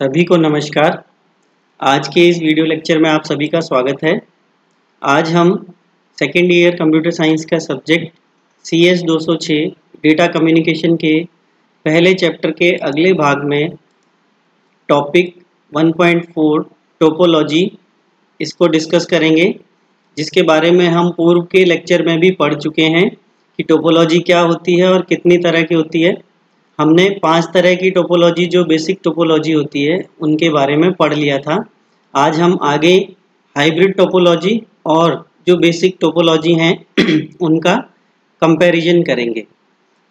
सभी को नमस्कार। आज के इस वीडियो लेक्चर में आप सभी का स्वागत है। आज हम सेकेंड ईयर कंप्यूटर साइंस का सब्जेक्ट सी एस दो सौ छः डेटा कम्युनिकेशन के पहले चैप्टर के अगले भाग में टॉपिक 1.4 टोपोलॉजी इसको डिस्कस करेंगे, जिसके बारे में हम पूर्व के लेक्चर में भी पढ़ चुके हैं कि टोपोलॉजी क्या होती है और कितनी तरह की होती है। हमने पाँच तरह की टोपोलॉजी जो बेसिक टोपोलॉजी होती है, उनके बारे में पढ़ लिया था। आज हम आगे हाइब्रिड टोपोलॉजी और जो बेसिक टोपोलॉजी हैं, उनका कंपैरिजन करेंगे।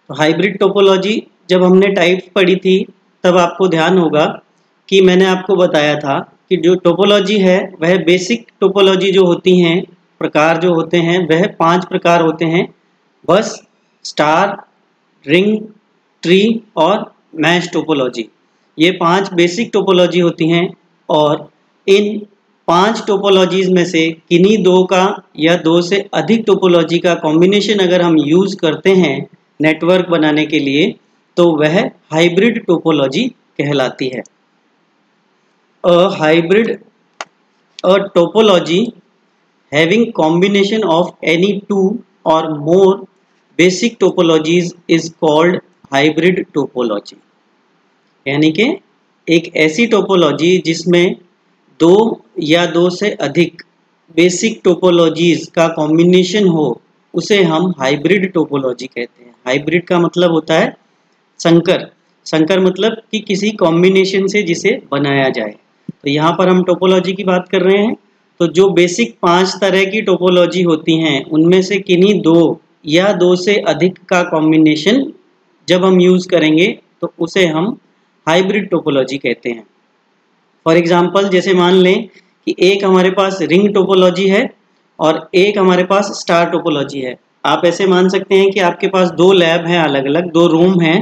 तो हाइब्रिड टोपोलॉजी जब हमने टाइप्स पढ़ी थी, तब आपको ध्यान होगा कि मैंने आपको बताया था कि जो टोपोलॉजी है, वह बेसिक टोपोलॉजी जो होती हैं, प्रकार जो होते हैं, वह पाँच प्रकार होते हैं। बस स्टार रिंग ट्री और मैश टोपोलॉजी। ये पाँच बेसिक टोपोलॉजी होती हैं और इन पाँच टोपोलॉजीज में से किन्हीं दो का या दो से अधिक टोपोलॉजी का कॉम्बिनेशन अगर हम यूज़ करते हैं नेटवर्क बनाने के लिए तो वह हाइब्रिड टोपोलॉजी कहलाती है। A hybrid a topology having combination of any two or more basic topologies is called hybrid topology. यानी कि एक ऐसी टोपोलॉजी जिसमें दो या दो से अधिक बेसिक टोपोलॉजीज का कॉम्बिनेशन हो, उसे हम हाइब्रिड टोपोलॉजी कहते हैं। हाइब्रिड का मतलब होता है संकर। संकर मतलब कि किसी कॉम्बिनेशन से जिसे बनाया जाए। तो यहाँ पर हम टोपोलॉजी की बात कर रहे हैं। तो जो बेसिक पाँच तरह की टोपोलॉजी होती हैं, उनमें से किन्हीं दो या दो से अधिक का कॉम्बिनेशन जब हम यूज़ करेंगे तो उसे हम हाइब्रिड टोपोलॉजी कहते हैं। फॉर एग्ज़ाम्पल जैसे मान लें कि एक हमारे पास रिंग टोपोलॉजी है और एक हमारे पास स्टार टोपोलॉजी है। आप ऐसे मान सकते हैं कि आपके पास दो लैब हैं अलग अलग दो रूम हैं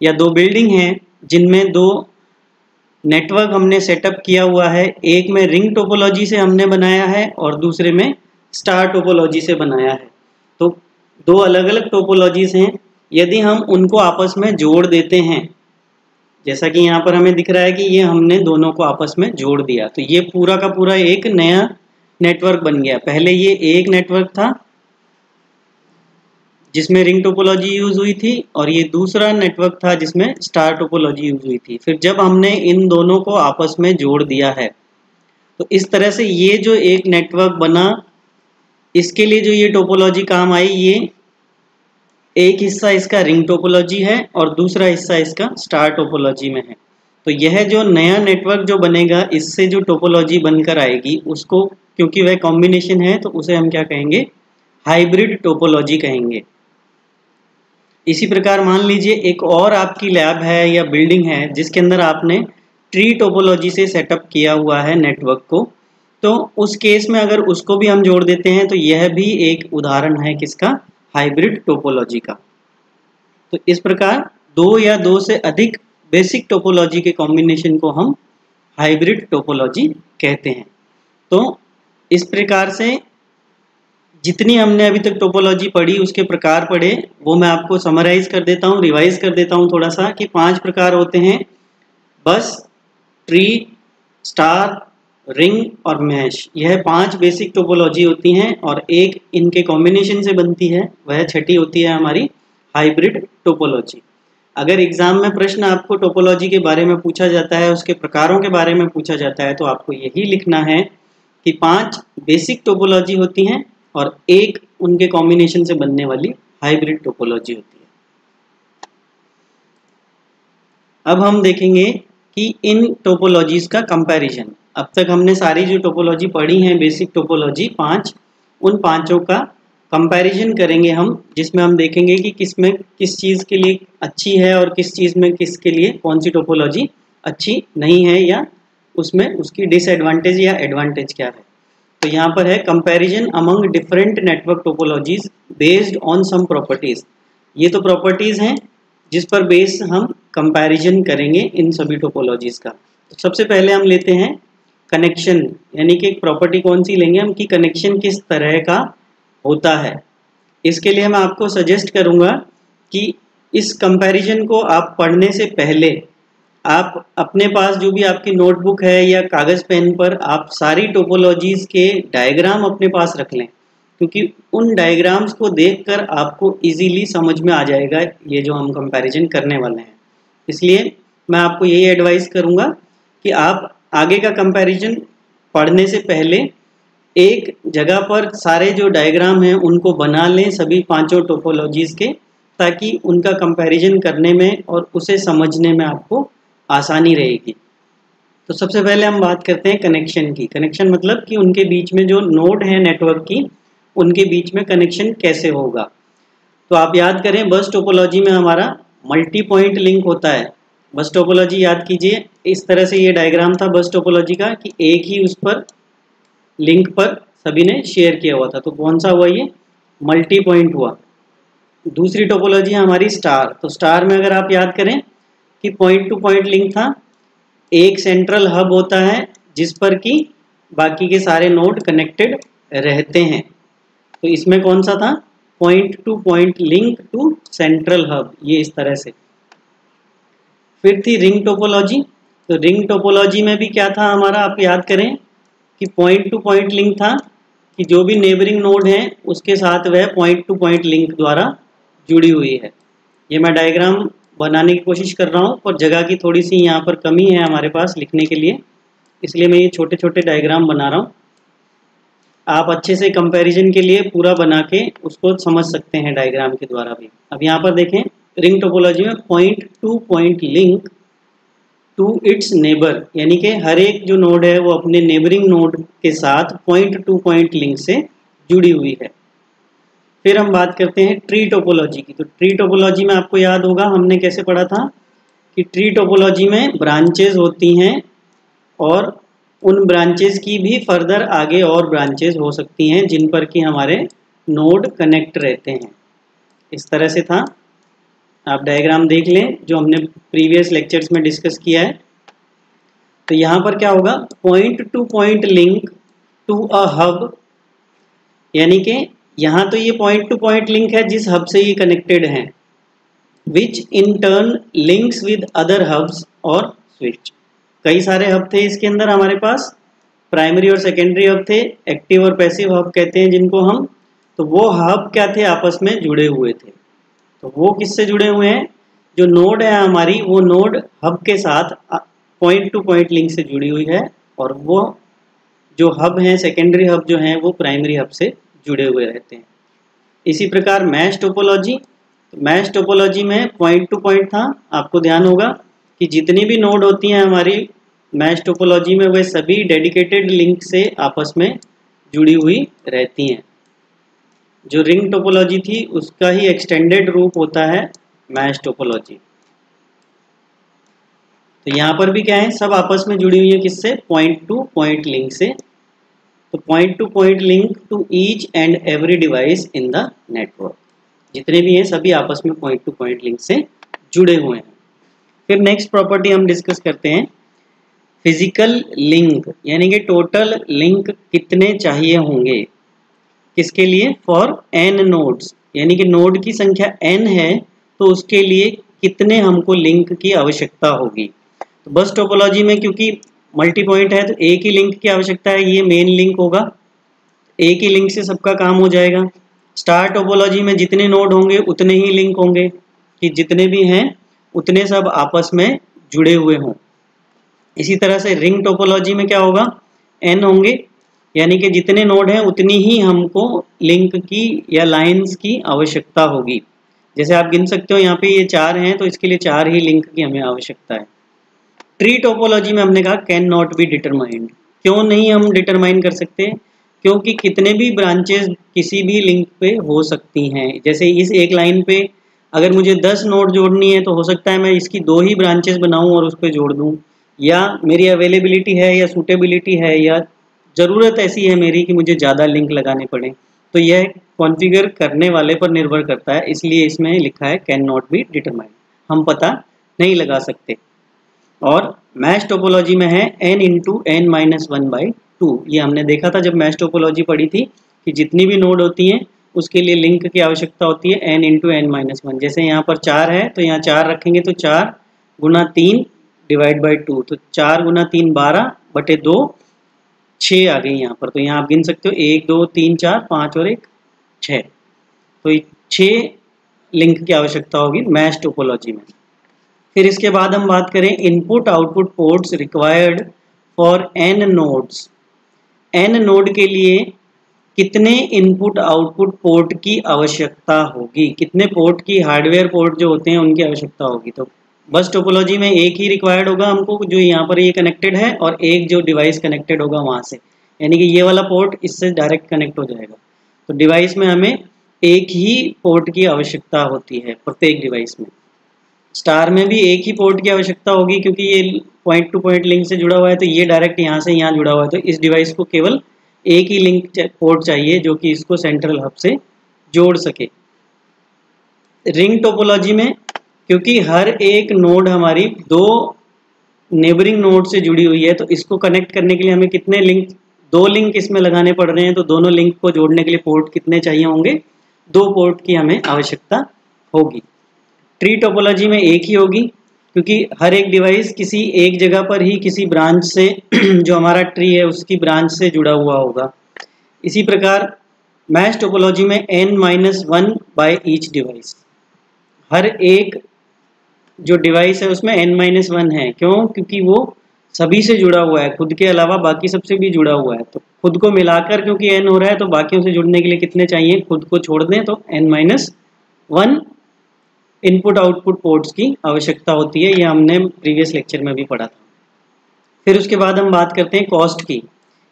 या दो बिल्डिंग हैं, जिनमें दो नेटवर्क हमने सेटअप किया हुआ है। एक में रिंग टोपोलॉजी से हमने बनाया है और दूसरे में स्टार टोपोलॉजी से बनाया है। तो दो अलग अलग टोपोलॉजीज हैं यदि हम उनको आपस में जोड़ देते हैं, जैसा कि यहाँ पर हमें दिख रहा है कि ये हमने दोनों को आपस में जोड़ दिया तो ये पूरा का पूरा एक नया नेटवर्क बन गया। पहले ये एक नेटवर्क था, जिसमें रिंग टोपोलॉजी यूज़ हुई थी, और ये दूसरा नेटवर्क था, जिसमें स्टार टोपोलॉजी यूज़ हुई थी। फिर जब हमने इन दोनों को आपस में जोड़ दिया है तो इस तरह से ये जो एक नेटवर्क बना, इसके लिए जो ये टोपोलॉजी काम आई, ये एक हिस्सा इसका रिंग टोपोलॉजी है और दूसरा हिस्सा इसका स्टार टोपोलॉजी में है। तो यह जो नया नेटवर्क जो बनेगा, इससे जो टोपोलॉजी बनकर आएगी, उसको, क्योंकि वह कॉम्बिनेशन है तो उसे हम क्या कहेंगे? हाइब्रिड टोपोलॉजी कहेंगे। इसी प्रकार मान लीजिए, एक और आपकी लैब है या बिल्डिंग है, जिसके अंदर आपने ट्री टोपोलॉजी से सेटअप किया हुआ है नेटवर्क को तो उस केस में अगर उसको भी हम जोड़ देते हैं तो यह भी एक उदाहरण है किसका? हाइब्रिड टोपोलॉजी का। तो इस प्रकार दो या दो से अधिक बेसिक टोपोलॉजी के कॉम्बिनेशन को हम हाइब्रिड टोपोलॉजी कहते हैं। तो इस प्रकार से जितनी हमने अभी तक टोपोलॉजी पढ़ी, उसके प्रकार पढ़े, वो मैं आपको समराइज कर देता हूँ रिवाइज कर देता हूँ थोड़ा सा कि पाँच प्रकार होते हैं। बस ट्री स्टार रिंग और मैश। यह पाँच बेसिक टोपोलॉजी होती हैं और एक इनके कॉम्बिनेशन से बनती है। वह छठी होती है हमारी हाइब्रिड टोपोलॉजी अगर एग्ज़ाम में प्रश्न आपको टोपोलॉजी के बारे में पूछा जाता है, उसके प्रकारों के बारे में पूछा जाता है तो आपको यही लिखना है कि पाँच बेसिक टोपोलॉजी होती हैं और एक उनके कॉम्बिनेशन से बनने वाली हाइब्रिड टोपोलॉजी होती है। अब हम देखेंगे कि इन टोपोलॉजीज का कंपैरिजन अब तक हमने सारी जो टोपोलॉजी पढ़ी है बेसिक टोपोलॉजी पाँच, उन पाँचों का कंपैरिजन करेंगे हम, जिसमें हम देखेंगे कि किसमें, किस चीज़ के लिए अच्छी है और किस चीज़ में, किसके लिए, कौन सी टोपोलॉजी अच्छी नहीं है या उसमें उसकी डिसएडवांटेज या एडवांटेज क्या है। तो यहाँ पर है comparison among different network topologies based on some properties ये तो प्रॉपर्टीज़ हैं, जिस पर बेस हम कंपैरिजन करेंगे इन सभी टोपोलॉजीज़ का। तो सबसे पहले हम लेते हैं कनेक्शन यानी कि एक प्रॉपर्टी कौन सी लेंगे हम कि कनेक्शन किस तरह का होता है। इसके लिए मैं आपको सजेस्ट करूँगा कि इस कंपैरिजन को आप पढ़ने से पहले आप अपने पास जो भी आपकी नोटबुक है या कागज़ पेन पर आप सारी टोपोलॉजीज़ के डायग्राम अपने पास रख लें, क्योंकि उन डायग्राम्स को देखकर आपको इजीली समझ में आ जाएगा ये जो हम कंपैरिजन करने वाले हैं। इसलिए मैं आपको यही एडवाइस करूँगा कि आप आगे का कंपैरिजन पढ़ने से पहले एक जगह पर सारे जो डायग्राम हैं, उनको बना लें सभी पाँचों टोपोलॉजीज़ के, ताकि उनका कंपैरिजन करने में और उसे समझने में आपको आसानी रहेगी। तो सबसे पहले हम बात करते हैं कनेक्शन की। कनेक्शन मतलब कि उनके बीच में जो नोड है नेटवर्क की, उनके बीच में कनेक्शन कैसे होगा। तो आप याद करें, बस टोपोलॉजी में हमारा मल्टी पॉइंट लिंक होता है। बस टोपोलॉजी याद कीजिए। इस तरह से ये डायग्राम था बस टोपोलॉजी का कि एक ही उस पर लिंक पर सभी ने शेयर किया हुआ था। तो कौन सा हुआ ये? मल्टी पॉइंट हुआ। दूसरी टोपोलॉजी हमारी स्टार तो स्टार में अगर आप याद करें कि पॉइंट टू पॉइंट लिंक था, एक सेंट्रल हब होता है जिस पर कि बाकी के सारे नोड कनेक्टेड रहते हैं। तो इसमें कौन सा था? Point to point link to central hub ये इस तरह से। फिर थी रिंग टोपोलॉजी तो रिंग टोपोलॉजी में भी क्या था हमारा, आप याद करें कि पॉइंट टू पॉइंट लिंक था कि जो भी नेबरिंग नोड है, उसके साथ वह पॉइंट टू पॉइंट लिंक द्वारा जुड़ी हुई है। ये मैं डायग्राम बनाने की कोशिश कर रहा हूँ, पर जगह की थोड़ी सी यहाँ पर कमी है हमारे पास लिखने के लिए। इसलिए मैं ये छोटे छोटे डायग्राम बना रहा हूँ। आप अच्छे से कंपैरिजन के लिए पूरा बना के उसको समझ सकते हैं डायग्राम के द्वारा भी। अब यहाँ पर देखें रिंग टोपोलॉजी में point to point link to its neighbour यानी कि हर एक जो नोड है वो अपने नेबरिंग नोड के साथ पॉइंट टू पॉइंट लिंक से जुड़ी हुई है। फिर हम बात करते हैं ट्री टोपोलॉजी की। तो ट्री टोपोलॉजी में आपको याद होगा, हमने कैसे पढ़ा था कि ट्री टोपोलॉजी में ब्रांचेज होती हैं और उन ब्रांचेज की भी फर्दर आगे और ब्रांचेज हो सकती हैं जिन पर कि हमारे नोड कनेक्ट रहते हैं। इस तरह से था। आप डायग्राम देख लें, जो हमने प्रीवियस लेक्चर्स में डिस्कस किया है। तो यहाँ पर क्या होगा? Point to point link to a hub यानी कि यहाँ तो ये पॉइंट टू पॉइंट लिंक है, जिस हब से ये कनेक्टेड है which in turn links with other hubs और स्विच कई सारे हब थे इसके अंदर हमारे पास। प्राइमरी और सेकेंडरी हब थे एक्टिव और पैसिव हब कहते हैं जिनको हम। तो वो हब क्या थे? आपस में जुड़े हुए थे। तो वो किससे जुड़े हुए हैं? जो नोड है हमारी, वो नोड हब के साथ पॉइंट टू पॉइंट लिंक से जुड़ी हुई है और वो जो हब हैं सेकेंडरी हब जो हैं, वो प्राइमरी हब से जुड़े हुए रहते हैं। इसी प्रकार मैश टोपोलॉजी मैश टोपोलॉजी में पॉइंट टू पॉइंट था, आपको ध्यान होगा कि जितनी भी नोड होती हैं हमारी मैश टोपोलॉजी में वे सभी डेडिकेटेड लिंक से आपस में जुड़ी हुई रहती हैं। जो रिंग टोपोलॉजी थी, उसका ही एक्सटेंडेड रूप होता है मैश टोपोलॉजी। तो यहाँ पर भी क्या है, सब आपस में जुड़ी हुई है किससे? पॉइंट टू पॉइंट लिंक से। तो point to point link to each and every device in the network जितने भी हैं, सभी आपस में पॉइंट टू पॉइंट लिंक से जुड़े हुए हैं। फिर नेक्स्ट प्रॉपर्टी हम डिस्कस करते हैं। फ़िज़िकल लिंक यानी कि टोटल लिंक कितने चाहिए होंगे? किसके लिए? फॉर एन नोड्स यानी कि नोड की संख्या एन है तो उसके लिए कितने हमको लिंक की आवश्यकता होगी? तो बस टोपोलॉजी में क्योंकि मल्टी पॉइंट है तो एक ही लिंक की आवश्यकता है, ये मेन लिंक होगा। एक ही लिंक से सबका काम हो जाएगा। स्टार टोपोलॉजी में जितने नोड होंगे, उतने ही लिंक होंगे। कि जितने भी हैं, उतने सब आपस में जुड़े हुए हों। इसी तरह से रिंग टोपोलॉजी में क्या होगा? एन होंगे यानी कि जितने नोड हैं, उतनी ही हमको लिंक की या लाइंस की आवश्यकता होगी। जैसे आप गिन सकते हो, यहाँ पे ये चार हैं तो इसके लिए चार ही लिंक की हमें आवश्यकता है। ट्री टोपोलॉजी में हमने कहा कैन नॉट बी डिटरमाइंड क्यों नहीं हम डिटरमाइन कर सकते? क्योंकि कितने भी ब्रांचेस किसी भी लिंक पे हो सकती हैं। जैसे इस एक लाइन पे अगर मुझे दस नोट जोड़नी है तो हो सकता है मैं इसकी दो ही ब्रांचेस बनाऊँ और उस पर जोड़ दूँ। या मेरी अवेलेबिलिटी है या सूटेबिलिटी है या ज़रूरत ऐसी है मेरी कि मुझे ज़्यादा लिंक लगाने पड़े। तो यह कॉन्फ़िगर करने वाले पर निर्भर करता है, इसलिए इसमें लिखा है कैन नॉट बी डिटरमाइंड हम पता नहीं लगा सकते। और मैश टोपोलॉजी में है n into n minus one by two ये हमने देखा था जब मैश टोपोलॉजी पढ़ी थी कि जितनी भी नोड होती हैं, उसके लिए लिंक की आवश्यकता होती है n into n minus one जैसे यहाँ पर चार है तो यहाँ चार रखेंगे तो चार गुना तीन डिवाइड बाई टू तो चार गुना तीन बारह बटे दो छः आ गई यहाँ पर तो यहाँ आप गिन सकते हो, एक, दो, तीन, चार, पाँच और एक छः तो छः लिंक की आवश्यकता होगी मैश टोपोलॉजी में। फिर इसके बाद हम बात करें input output ports required for n nodes. N node के लिए कितने इनपुट आउटपुट पोर्ट की आवश्यकता होगी? कितने पोर्ट की हार्डवेयर पोर्ट जो होते हैं उनकी आवश्यकता होगी? तो बस टोपोलॉजी में एक ही रिक्वायर्ड होगा हमको, जो यहाँ पर ये कनेक्टेड है और एक जो डिवाइस कनेक्टेड होगा वहाँ से। यानी कि ये वाला पोर्ट इससे डायरेक्ट कनेक्ट हो जाएगा। तो डिवाइस में हमें एक ही पोर्ट की आवश्यकता होती है, प्रत्येक डिवाइस में। स्टार में भी एक ही पोर्ट की आवश्यकता होगी, क्योंकि ये पॉइंट टू पॉइंट लिंक से जुड़ा हुआ है तो ये डायरेक्ट यहाँ से यहाँ जुड़ा हुआ है। तो इस डिवाइस को केवल एक ही लिंक पोर्ट चाहिए, जो कि इसको सेंट्रल हब से जोड़ सके। रिंग टोपोलॉजी में क्योंकि हर एक नोड हमारी दो नेबरिंग नोड से जुड़ी हुई है तो इसको कनेक्ट करने के लिए हमें कितने लिंक दो लिंक इसमें लगाने पड़ रहे हैं तो दोनों लिंक को जोड़ने के लिए पोर्ट कितने चाहिए होंगे, दो पोर्ट की हमें आवश्यकता होगी। ट्री टोपोलॉजी में एक ही होगी, क्योंकि हर एक डिवाइस किसी एक जगह पर ही किसी ब्रांच से, जो हमारा ट्री है, उसकी ब्रांच से जुड़ा हुआ होगा। इसी प्रकार मैश टोपोलॉजी में n minus one by each device हर एक जो डिवाइस है उसमें एन माइनस वन है। क्यों? क्योंकि वो सभी से जुड़ा हुआ है। खुद के अलावा बाकी सबसे भी जुड़ा हुआ है। तो खुद को मिलाकर क्योंकि एन हो रहा है तो बाकियों से जुड़ने के लिए कितने चाहिए? खुद को छोड़ दें तो n minus one input output ports की आवश्यकता होती है। ये हमने प्रीवियस लेक्चर में भी पढ़ा था। फिर उसके बाद हम बात करते हैं कॉस्ट की।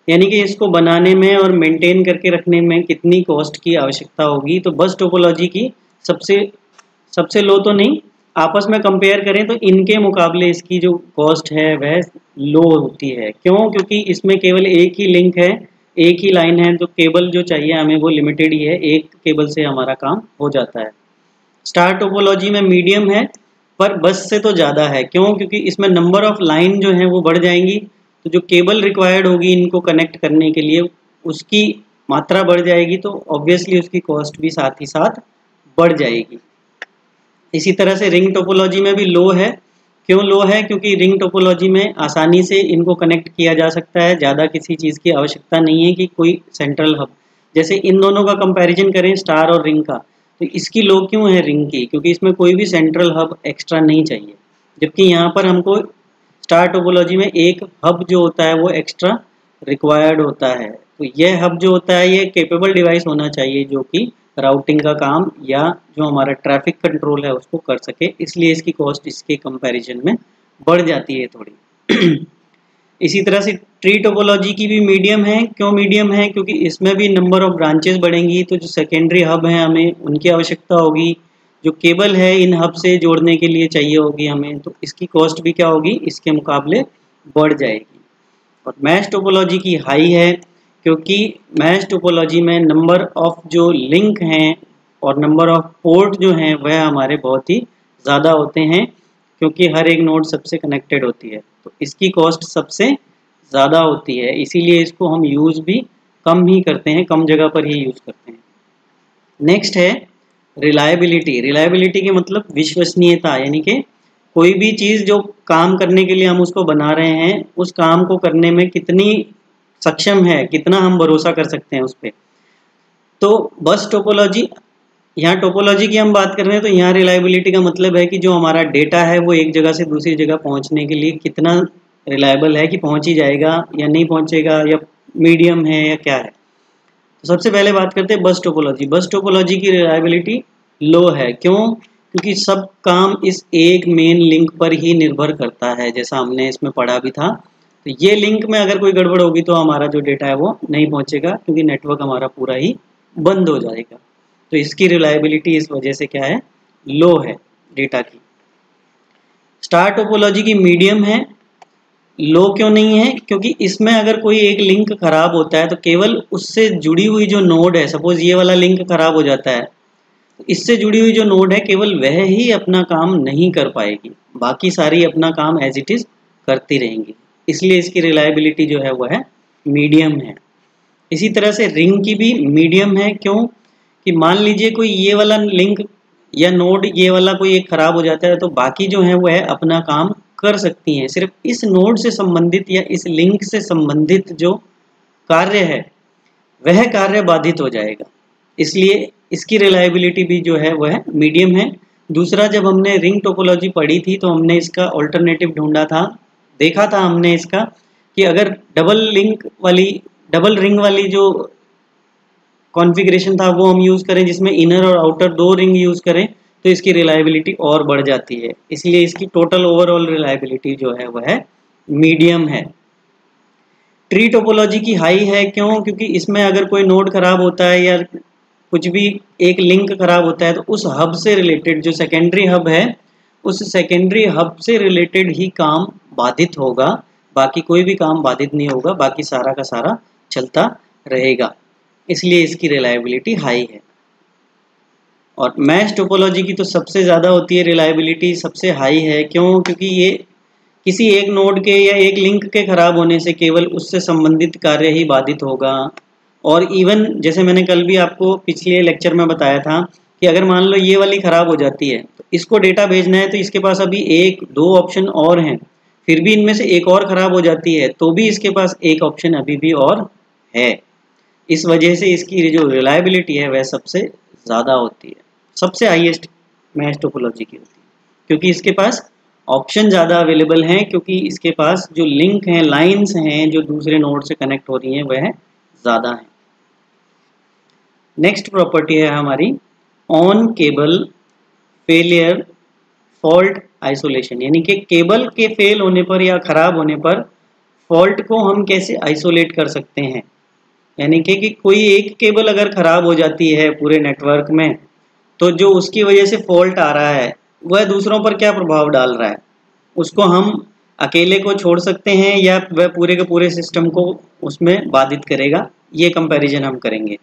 यानी कि इसको बनाने में और मेंटेन करके रखने में कितनी कॉस्ट की आवश्यकता होगी? तो बस टोपोलॉजी की सबसे सबसे लो तो नहीं आपस में कंपेयर करें तो इनके मुकाबले इसकी जो कॉस्ट है, वह लो होती है। क्यों? क्योंकि इसमें केवल एक ही लिंक है, एक ही लाइन है तो केबल जो चाहिए हमें वो लिमिटेड ही है, एक केबल से हमारा काम हो जाता है। स्टार टोपोलॉजी में मीडियम है, पर बस से तो ज़्यादा है। क्यों? क्योंकि इसमें नंबर ऑफ़ लाइन जो है वो बढ़ जाएँगी तो जो केबल रिक्वायर्ड होगी इनको कनेक्ट करने के लिए उसकी मात्रा बढ़ जाएगी तो ऑब्वियसली उसकी कॉस्ट भी साथ ही साथ बढ़ जाएगी। इसी तरह से रिंग टोपोलॉजी में भी लो है। क्यों लो है? क्योंकि रिंग टोपोलॉजी में आसानी से इनको कनेक्ट किया जा सकता है। ज़्यादा किसी चीज़ की आवश्यकता नहीं है कि कोई सेंट्रल हब जैसे इन दोनों का कंपैरिजन करें स्टार और रिंग का तो इसकी लो क्यों है रिंग की? क्योंकि इसमें कोई भी सेंट्रल हब एक्स्ट्रा नहीं चाहिए। जबकि यहाँ पर हमको स्टार टोपोलॉजी में एक हब जो होता है, वो एक्स्ट्रा रिक्वायर्ड होता है। तो यह हब जो होता है ये केपेबल डिवाइस होना चाहिए, जो कि राउटिंग का काम या जो हमारा ट्रैफ़िक कंट्रोल है उसको कर सके। इसलिए इसकी कॉस्ट इसके कंपैरिजन में बढ़ जाती है थोड़ी। इसी तरह से ट्री टोपोलॉजी की भी मीडियम है। क्यों मीडियम है? क्योंकि इसमें भी नंबर ऑफ़ ब्रांचेस बढ़ेंगी तो जो सेकेंडरी हब हैं हमें उनकी आवश्यकता होगी। जो केबल है, इन हब से जोड़ने के लिए चाहिए होगी हमें तो इसकी कॉस्ट भी क्या होगी? इसके मुकाबले बढ़ जाएगी। और मैश टोपोलॉजी की हाई है क्योंकि मैश टोपोलॉजी में नंबर ऑफ़ जो लिंक हैं और नंबर ऑफ़ पोर्ट जो हैं, वह हमारे बहुत ही ज़्यादा होते हैं, क्योंकि हर एक नोड सबसे कनेक्टेड होती है। तो इसकी कॉस्ट सबसे ज़्यादा होती है। इसीलिए इसको हम यूज़ भी कम ही करते हैं, कम जगह पर ही यूज़ करते हैं। नेक्स्ट है रिलायबिलिटी रिलायबिलिटी के मतलब विश्वसनीयता, यानी कि कोई भी चीज़ जो काम करने के लिए हम उसको बना रहे हैं, उस काम को करने में कितनी सक्षम है, कितना हम भरोसा कर सकते हैं उस पर तो बस टोपोलॉजी, यहाँ टोपोलॉजी की हम बात कर रहे हैं तो यहाँ रिलायबिलिटी का मतलब है कि जो हमारा डेटा है, वो एक जगह से दूसरी जगह पहुँचने के लिए कितना रिलायबल है कि पहुँच ही जाएगा या नहीं पहुँचेगा, या मीडियम है या क्या है। तो सबसे पहले बात करते हैं बस टोपोलॉजी। बस टोपोलॉजी की रिलायबिलिटी लो है। क्यों? क्योंकि सब काम इस एक मेन लिंक पर ही निर्भर करता है, जैसा हमने इसमें पढ़ा भी था। तो ये लिंक में अगर कोई गड़बड़ होगी तो हमारा जो डेटा है वो नहीं पहुंचेगा, क्योंकि नेटवर्क हमारा पूरा ही बंद हो जाएगा। तो इसकी रिलायबिलिटी इस वजह से क्या है? लो है डेटा की। स्टार टोपोलॉजी की मीडियम है। लो क्यों नहीं है? क्योंकि इसमें अगर कोई एक लिंक खराब होता है तो केवल उससे जुड़ी हुई जो नोड है सपोज़ ये वाला लिंक खराब हो जाता है तो इससे जुड़ी हुई जो नोड है, केवल वह ही अपना काम नहीं कर पाएगी। बाकी सारी अपना काम एज इट इज़ करती रहेंगी। इसलिए इसकी रिलायबिलिटी जो है वह है मीडियम है। इसी तरह से रिंग की भी मीडियम है, क्यों? कि मान लीजिए कोई ये वाला लिंक या नोड ये वाला कोई एक ख़राब हो जाता है तो बाकी जो है वह अपना काम कर सकती हैं। सिर्फ़ इस नोड से संबंधित या इस लिंक से संबंधित जो कार्य है, वह कार्य बाधित हो जाएगा। इसलिए इसकी रिलायबिलिटी भी जो है वह मीडियम है। दूसरा, जब हमने रिंग टोपोलॉजी पढ़ी थी तो हमने इसका ऑल्टरनेटिव ढूंढा था देखा था हमने इसका कि अगर डबल लिंक वाली डबल रिंग वाली जो कॉन्फ़िगरेशन था वो हम यूज़ करें, जिसमें इनर और आउटर दो रिंग यूज़ करें तो इसकी रिलायबिलिटी और बढ़ जाती है। इसलिए इसकी टोटल ओवरऑल रिलायबिलिटी जो है, वह मीडियम है। ट्री टोपोलॉजी की हाई है क्यों? क्योंकि इसमें अगर कोई नोड खराब होता है या कुछ भी एक लिंक खराब होता है तो उस हब से रिलेटेड जो सेकेंडरी हब है, उस सेकेंडरी हब से रिलेटेड ही काम बाधित होगा, बाकी कोई भी काम बाधित नहीं होगा, बाकी सारा का सारा चलता रहेगा। इसलिए इसकी रिलायबिलिटी हाई है। और मैश टोपोलॉजी की तो सबसे ज़्यादा होती है रिलायबिलिटी सबसे हाई है। क्यों? क्योंकि ये किसी एक नोड के या एक लिंक के ख़राब होने से केवल उससे संबंधित कार्य ही बाधित होगा। और इवन जैसे मैंने कल भी आपको पिछले लेक्चर में बताया था कि अगर मान लो ये वाली ख़राब हो जाती है तो इसको डेटा भेजना है तो इसके पास अभी एक, दो ऑप्शन और हैं। फिर भी इनमें से एक और ख़राब हो जाती है तो भी इसके पास एक ऑप्शन अभी भी और है। इस वजह से इसकी जो रिलायबिलिटी है, वह सबसे ज़्यादा होती है। सबसे हाईएस्ट मैच टोपोलॉजी की होती है। क्योंकि इसके पास ऑप्शन ज़्यादा अवेलेबल हैं, क्योंकि इसके पास जो लिंक हैं लाइंस हैं, जो दूसरे नोड से कनेक्ट हो रही हैं, वह ज़्यादा हैं। नेक्स्ट प्रॉपर्टी है हमारी on cable failure fault isolation यानी कि केबल के फेल होने पर या ख़राब होने पर फॉल्ट को हम कैसे आइसोलेट कर सकते हैं? यानी कि, कोई एक केबल अगर ख़राब हो जाती है पूरे नेटवर्क में तो जो उसकी वजह से फॉल्ट आ रहा है वह दूसरों पर क्या प्रभाव डाल रहा है? उसको हम अकेले को छोड़ सकते हैं या वह पूरे के पूरे सिस्टम को उसमें बाधित करेगा? ये कंपैरिजन हम करेंगे।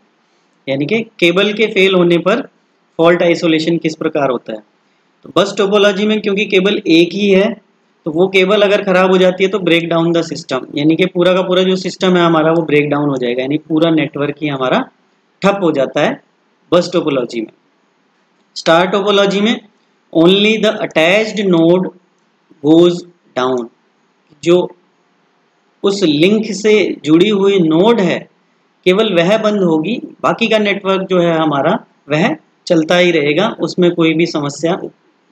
यानी कि केबल के फेल होने पर फॉल्ट आइसोलेशन किस प्रकार होता है? तो बस टोपोलॉजी में क्योंकि केबल एक ही है तो वो केबल अगर ख़राब हो जाती है तो ब्रेक डाउन द सिस्टम यानी कि पूरा का पूरा जो सिस्टम है हमारा वो ब्रेक डाउन हो जाएगा. यानी पूरा नेटवर्क ही हमारा ठप हो जाता है बस टोपोलॉजी में. स्टार टोपोलॉजी में only the attached node goes down जो उस लिंक से जुड़ी हुई नोड है, केवल वह बंद होगी, बाकी का नेटवर्क जो है हमारा वह चलता ही रहेगा, उसमें कोई भी समस्या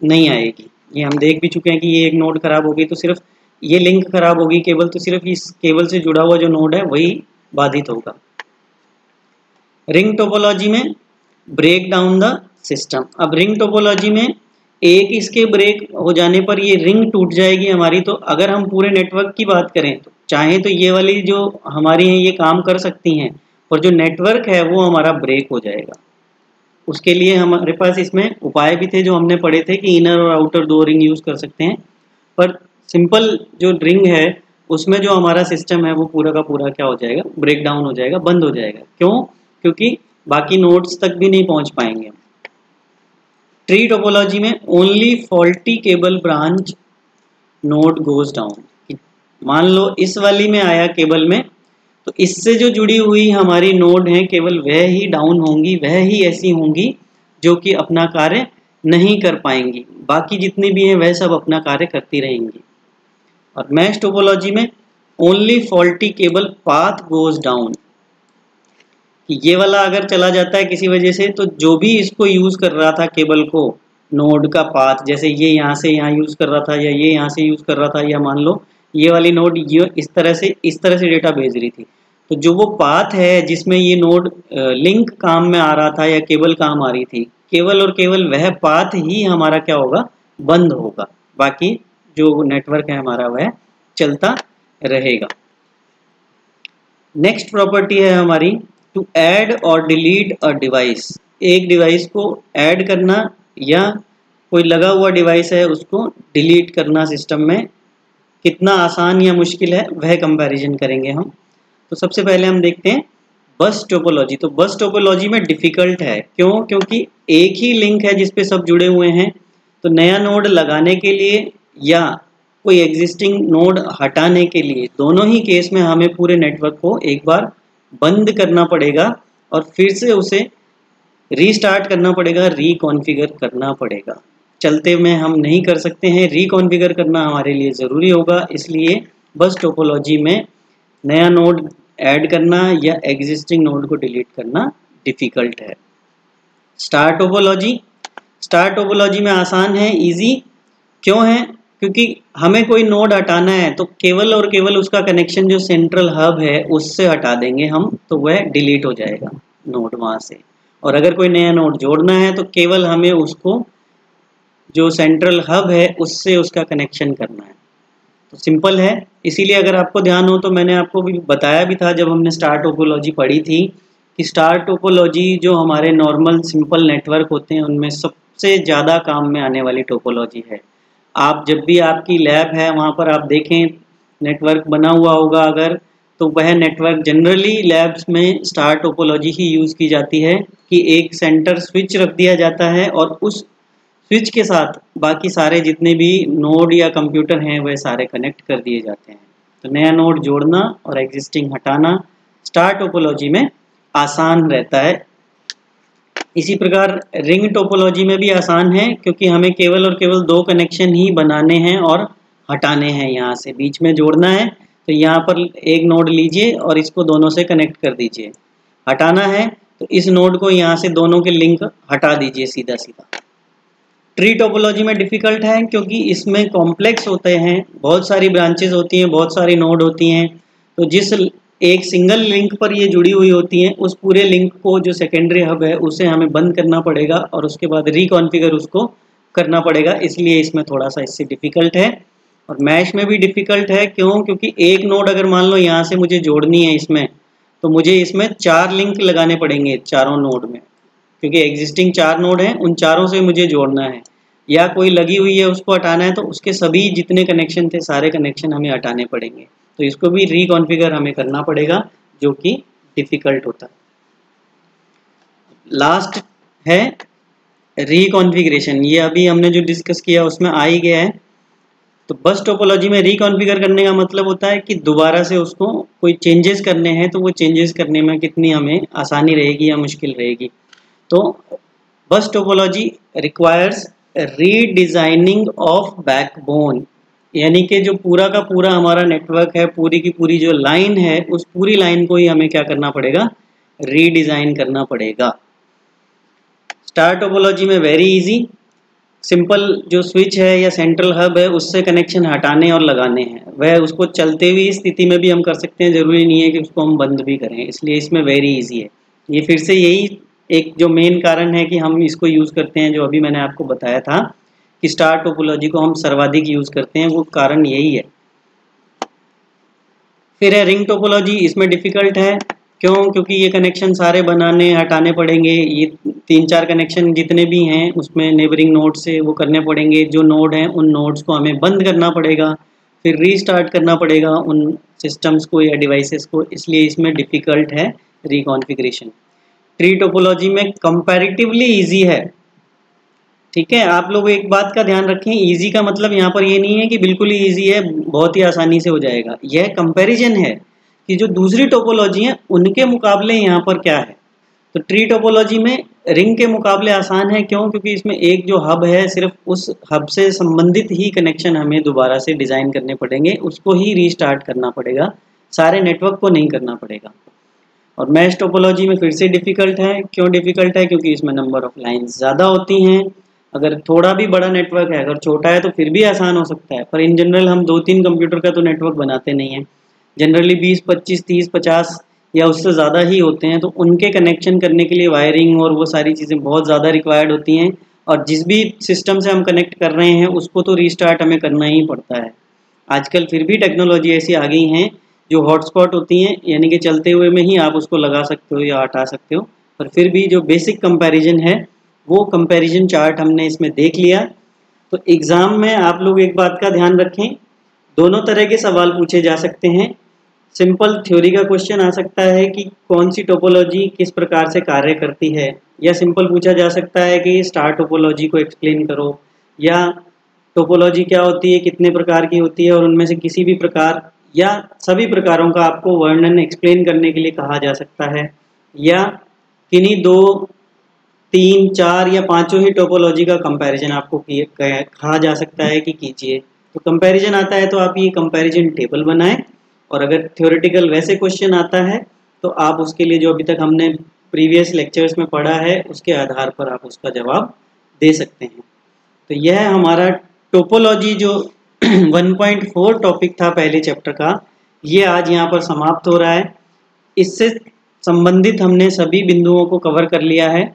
नहीं आएगी। ये हम देख भी चुके हैं कि ये एक नोड खराब होगी तो सिर्फ़ ये लिंक खराब होगी केबल तो सिर्फ़ इस केबल से जुड़ा हुआ जो नोड है, वही बाधित होगा। रिंग टोपोलॉजी में ब्रेक डाउन द सिस्टम अब रिंग टोपोलॉजी में एक इसके ब्रेक हो जाने पर ये रिंग टूट जाएगी हमारी तो अगर हम पूरे नेटवर्क की बात करें तो चाहे तो ये वाली जो हमारी हैं, ये काम कर सकती हैं, और जो नेटवर्क है, वो हमारा ब्रेक हो जाएगा। उसके लिए हमारे पास इसमें उपाय भी थे जो हमने पढ़े थे कि इनर और आउटर दो रिंग यूज़ कर सकते हैं। पर सिंपल जो रिंग है, उसमें जो हमारा सिस्टम है, वो पूरा का पूरा क्या हो जाएगा? ब्रेक डाउन हो जाएगा, बंद हो जाएगा। क्यों? क्योंकि बाकी नोड्स तक भी नहीं पहुँच पाएँगे। ट्री टोपोलॉजी में only faulty cable branch node goes down मान लो इस वाली में आया केबल में तो इससे जो जुड़ी हुई हमारी नोड हैं, केवल वह ही डाउन होंगी, वह ही ऐसी होंगी जो कि अपना कार्य नहीं कर पाएँगी। बाकी जितनी भी हैं, वह सब अपना कार्य करती रहेंगी। और मैश टोपोलॉजी में only faulty cable path goes down ये वाला अगर चला जाता है किसी वजह से तो जो भी इसको यूज़ कर रहा था केबल को नोड का पाथ जैसे ये यहाँ से यहाँ यूज़ कर रहा था, या ये यहाँ से यूज़ कर रहा था, या मान लो ये वाली नोड ये इस तरह से, इस तरह से डेटा भेज रही थी। तो जो वो पाथ है जिसमें ये नोड लिंक काम में आ रहा था या केबल काम आ रही थी केवल और केवल वह पाथ ही हमारा क्या होगा? बंद होगा। बाकी जो नेटवर्क है हमारा वह चलता रहेगा। नेक्स्ट प्रॉपर्टी है हमारी to add or delete a device एक डिवाइस को ऐड करना या कोई लगा हुआ डिवाइस है उसको डिलीट करना सिस्टम में कितना आसान या मुश्किल है, वह कंपैरिजन करेंगे हम। तो सबसे पहले हम देखते हैं बस टोपोलॉजी तो बस टोपोलॉजी में डिफ़िकल्ट है। क्यों? क्योंकि एक ही लिंक है जिसपे सब जुड़े हुए हैं। तो नया नोड लगाने के लिए या कोई एग्जिस्टिंग नोड हटाने के लिए दोनों ही केस में हमें पूरे नेटवर्क को एक बार बंद करना पड़ेगा और फिर से उसे रीस्टार्ट करना पड़ेगा रिकॉन्फ़िगर करना पड़ेगा। चलते में हम नहीं कर सकते हैं। रिकॉन्फ़िगर करना हमारे लिए ज़रूरी होगा। इसलिए बस टोपोलॉजी में नया नोड ऐड करना या एग्जिस्टिंग नोड को डिलीट करना डिफ़िकल्ट है। स्टार टोपोलॉजी स्टार टोपोलॉजी में आसान है इजी क्यों है? क्योंकि हमें कोई नोड हटाना है तो केवल और केवल उसका कनेक्शन जो सेंट्रल हब है, उससे हटा देंगे हम तो वह डिलीट हो जाएगा नोड वहाँ से। और अगर कोई नया नोड जोड़ना है तो केवल हमें उसको जो सेंट्रल हब है, उससे उसका कनेक्शन करना है। तो सिंपल है। इसीलिए अगर आपको ध्यान हो तो मैंने आपको भी बताया भी था जब हमने स्टार टोपोलॉजी पढ़ी थी कि स्टार टोपोलॉजी जो हमारे नॉर्मल सिंपल नेटवर्क होते हैं, उनमें सबसे ज़्यादा काम में आने वाली टोपोलॉजी है। आप जब भी आपकी लैब है, वहाँ पर आप देखें नेटवर्क बना हुआ होगा अगर तो वह नेटवर्क जनरली लैब्स में स्टार टोपोलॉजी ही यूज़ की जाती है कि एक सेंटर स्विच रख दिया जाता है और उस स्विच के साथ बाकी सारे जितने भी नोड या कंप्यूटर हैं, वह सारे कनेक्ट कर दिए जाते हैं। तो नया नोड जोड़ना और एग्जिस्टिंग हटाना स्टार टोपोलॉजी में आसान रहता है। इसी प्रकार रिंग टोपोलॉजी में भी आसान है, क्योंकि हमें केवल और केवल दो कनेक्शन ही बनाने हैं और हटाने हैं यहाँ से। बीच में जोड़ना है तो यहाँ पर एक नोड लीजिए और इसको दोनों से कनेक्ट कर दीजिए। हटाना है तो इस नोड को यहाँ से दोनों के लिंक हटा दीजिए सीधा सीधा ट्री टोपोलॉजी में डिफ़िकल्ट है क्योंकि इसमें कॉम्प्लेक्स होते हैं, बहुत सारी ब्रांचेज होती हैं, बहुत सारी नोड होती हैं। तो जिस एक सिंगल लिंक पर ये जुड़ी हुई होती हैं, उस पूरे लिंक को जो सेकेंडरी हब है, उसे हमें बंद करना पड़ेगा और उसके बाद रिकॉन्फ़िगर उसको करना पड़ेगा। इसलिए इसमें थोड़ा सा इससे डिफ़िकल्ट है और मैश में भी डिफ़िकल्ट है। क्यों? क्योंकि एक नोड अगर मान लो यहाँ से मुझे जोड़नी है इसमें तो मुझे इसमें चार लिंक लगाने पड़ेंगे चारों नोड में। क्योंकि एग्जिस्टिंग चार नोड हैं, उन चारों से मुझे जोड़ना है। या कोई लगी हुई है, उसको हटाना है तो उसके सभी जितने कनेक्शन थे, सारे कनेक्शन हमें हटाने पड़ेंगे। तो इसको भी रिकॉन्फ़िगर हमें करना पड़ेगा, जो कि डिफ़िकल्ट होता। है लास्ट है रिकॉन्फ़िगरेशन ये अभी हमने जो डिस्कस किया, उसमें आ ही गया है। तो बस टोपोलॉजी में रिकॉन्फ़िगर करने का मतलब होता है कि दोबारा से उसको कोई चेंजेस करने हैं तो वो चेंजेस करने में कितनी हमें आसानी रहेगी या मुश्किल रहेगी। तो bus topology requires redesigning of backbone यानी कि जो पूरा का पूरा हमारा नेटवर्क है, पूरी की पूरी जो लाइन है, उस पूरी लाइन को ही हमें क्या करना पड़ेगा? रीडिज़ाइन करना पड़ेगा। स्टार टोपोलॉजी में वेरी इजी सिंपल जो स्विच है या सेंट्रल हब है, उससे कनेक्शन हटाने और लगाने हैं। वह उसको चलते हुई स्थिति में भी हम कर सकते हैं, ज़रूरी नहीं है कि उसको हम बंद भी करें। इसलिए इसमें वेरी इजी है। ये फिर से यही एक जो मेन कारण है कि हम इसको यूज़ करते हैं, जो अभी मैंने आपको बताया था, कि स्टार टोपोलॉजी को हम सर्वाधिक यूज़ करते हैं, वो कारण यही है। फिर है रिंग टोपोलॉजी इसमें डिफ़िकल्ट है। क्यों? क्योंकि ये कनेक्शन सारे बनाने, हटाने पड़ेंगे। ये तीन चार कनेक्शन जितने भी हैं, उसमें नेबरिंग नोड से वो करने पड़ेंगे। जो नोड हैं, उन नोड्स को हमें बंद करना पड़ेगा। फिर रीस्टार्ट करना पड़ेगा उन सिस्टम्स को या डिवाइसेस को। इसलिए इसमें डिफ़िकल्ट है रिकॉन्फ़िगरेशन ट्री टोपोलॉजी में कंपैरेटिवली इजी है। ठीक है, आप लोग एक बात का ध्यान रखें इजी का मतलब यहाँ पर ये नहीं है कि बिल्कुल ही इजी है, बहुत ही आसानी से हो जाएगा। यह कंपैरिजन है कि जो दूसरी टोपोलॉजी है, उनके मुकाबले यहाँ पर क्या है। तो ट्री टोपोलॉजी में रिंग के मुकाबले आसान है, क्यों? क्योंकि इसमें एक जो हब है, सिर्फ़ उस हब से संबंधित ही कनेक्शन हमें दोबारा से डिज़ाइन करने पड़ेंगे, उसको ही रीस्टार्ट करना पड़ेगा, सारे नेटवर्क को नहीं करना पड़ेगा। और मैश टोपोलॉजी में फिर से डिफ़िकल्ट है। क्यों डिफ़िकल्ट है? क्योंकि इसमें नंबर ऑफ़ लाइन्स ज़्यादा होती हैं। अगर थोड़ा भी बड़ा नेटवर्क है, अगर छोटा है तो फिर भी आसान हो सकता है। पर इन जनरल हम दो तीन कंप्यूटर का तो नेटवर्क बनाते नहीं हैं। जनरली बीस, पच्चीस, तीस, पचास या उससे ज़्यादा ही होते हैं। तो उनके कनेक्शन करने के लिए वायरिंग और वो सारी चीज़ें बहुत ज़्यादा रिक्वायर्ड होती हैं। और जिस भी सिस्टम से हम कनेक्ट कर रहे हैं, उसको तो रीस्टार्ट हमें करना ही पड़ता है। आजकल फिर भी टेक्नोलॉजी ऐसी आ गई हैं जो हॉटस्पॉट होती हैं, यानी कि चलते हुए में ही आप उसको लगा सकते हो या हटा सकते हो। पर फिर भी जो बेसिक कंपैरिजन है, वो कंपैरिजन चार्ट हमने इसमें देख लिया। तो एग्ज़ाम में आप लोग एक बात का ध्यान रखें, दोनों तरह के सवाल पूछे जा सकते हैं। सिंपल थ्योरी का क्वेश्चन आ सकता है कि कौन सी टोपोलॉजी किस प्रकार से कार्य करती है, या सिंपल पूछा जा सकता है कि स्टार टोपोलॉजी को एक्सप्लेन करो, या टोपोलॉजी क्या होती है, कितने प्रकार की होती है, और उनमें से किसी भी प्रकार या सभी प्रकारों का आपको वर्णन एक्सप्लेन करने के लिए कहा जा सकता है। या किन्हीं दो, तीन, चार या पाँचों ही टोपोलॉजी का कंपैरिजन आपको कहा जा सकता है कि कीजिए। तो कंपैरिजन आता है तो आप ये कंपैरिजन टेबल बनाएँ और अगर थ्योरेटिकल वैसे क्वेश्चन आता है तो आप उसके लिए जो अभी तक हमने प्रीवियस लेक्चर्स में पढ़ा है, उसके आधार पर आप उसका जवाब दे सकते हैं। तो यह हमारा टोपोलॉजी जो 1.4 टॉपिक था पहले चैप्टर का। ये आज यहाँ पर समाप्त हो रहा है। इससे संबंधित हमने सभी बिंदुओं को कवर कर लिया है।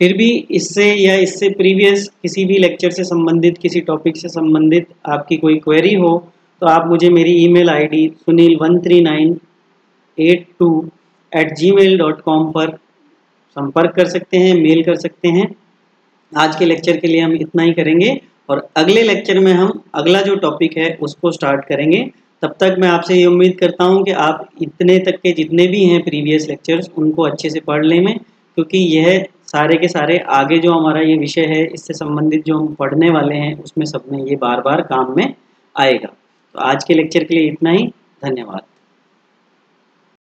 फिर भी इससे या इससे प्रीवियस किसी भी लेक्चर से संबंधित, किसी टॉपिक से संबंधित आपकी कोई क्वेरी हो तो आप मुझे मेरी email ID Sunil one three nine eight two eight Gmail dot com पर संपर्क कर सकते हैं मेल कर सकते हैं। आज के लेक्चर के लिए हम इतना ही करेंगे। और अगले लेक्चर में हम अगला जो टॉपिक है, उसको स्टार्ट करेंगे। तब तक मैं आपसे ये उम्मीद करता हूँ कि आप इतने तक के जितने भी हैं प्रीवियस लेक्चर्स उनको अच्छे से पढ़ लें में, क्योंकि यह सारे के सारे आगे जो हमारा ये विषय है, इससे संबंधित जो हम पढ़ने वाले हैं, उसमें सब में ये बार बार काम में आएगा। तो आज के लेक्चर के लिए इतना ही। धन्यवाद।